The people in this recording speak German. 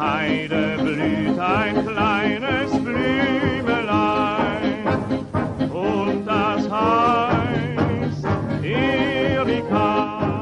Heide blüht ein kleines Blümelein. Und das heißt Erika.